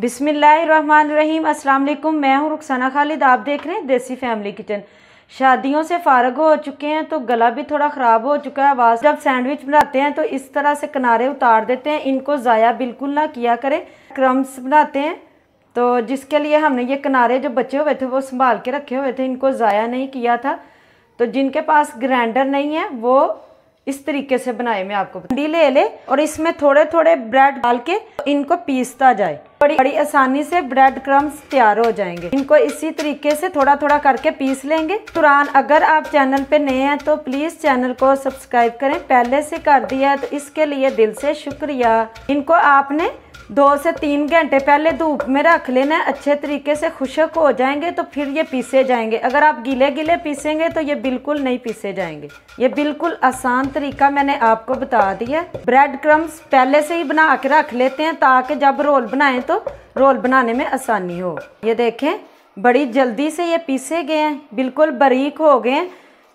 बिसमीम वालेकुम मैं हूँ रुखसाना खालिद। आप देख रहे हैं देसी फैमिली किचन। शादियों से फारग हो चुके हैं तो गला भी थोड़ा ख़राब हो चुका है। आवाज़ जब सैंडविच बनाते हैं तो इस तरह से किनारे उतार देते हैं। इनको ज़ाया बिल्कुल ना किया करें। क्रम्स बनाते हैं तो जिसके लिए हमने ये किनारे जो बचे हुए थे, वो संभाल के रखे हुए थे, इनको ज़ाया नहीं किया था। तो जिनके पास ग्राइंडर नहीं है, वो इस तरीके से बनाए। मैं आपको भिंडी ले ले और इसमें थोड़े थोड़े ब्रेड डाल के इनको पीसता जाए। बड़ी बड़ी आसानी से ब्रेड क्रम्स तैयार हो जाएँगे। इनको इसी तरीके से थोड़ा थोड़ा करके पीस लेंगे। तुरान अगर आप चैनल पे नए हैं तो प्लीज़ चैनल को सब्सक्राइब करें। पहले से कर दिया है तो इसके लिए दिल से शुक्रिया। इनको आपने दो से तीन घंटे पहले धूप में रख लेना, अच्छे तरीके से खुशक हो जाएँगे तो फिर ये पीसे जाएँगे। अगर आप गीले गीले पीसेंगे तो ये बिल्कुल नहीं पीसे जाएँगे। ये बिल्कुल आसान तरीका मैंने आपको बता दिया। ब्रेड क्रम्स पहले से ही बना के रख लेते हैं, ताकि जब रोल बनाएँ तो रोल बनाने में आसानी हो। ये देखें, बड़ी जल्दी से ये पीसे गए हैं, बिल्कुल बारीक हो गए हैं।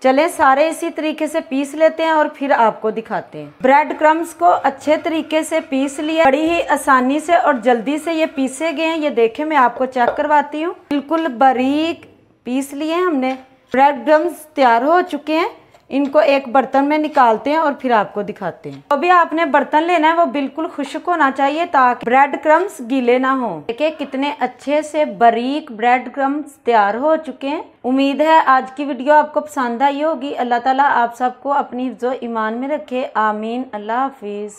चले, सारे इसी तरीके से पीस लेते हैं और फिर आपको दिखाते हैं। ब्रेड क्रम्स को अच्छे तरीके से पीस लिया। बड़ी ही आसानी से और जल्दी से ये पीसे गए हैं। ये देखे, मैं आपको चेक करवाती हूँ। बिल्कुल बारीक पीस लिए हमने। ब्रेड क्रम्स तैयार हो चुके हैं। इनको एक बर्तन में निकालते हैं और फिर आपको दिखाते हैं। अभी आपने बर्तन लेना है वो बिल्कुल खुश्क होना चाहिए ताकि ब्रेड क्रम्स गीले ना हो। देखिए कितने अच्छे से बारीक ब्रेड क्रम्स तैयार हो चुके हैं। उम्मीद है आज की वीडियो आपको पसंद आई होगी। अल्लाह ताला आप सबको अपनी जो ईमान में रखे। आमीन। अल्लाह हाफिज।